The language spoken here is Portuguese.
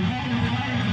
Música